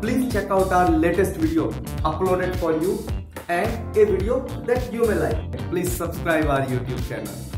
Please check out our latest video uploaded for you and a video that you may like. Please subscribe our YouTube channel.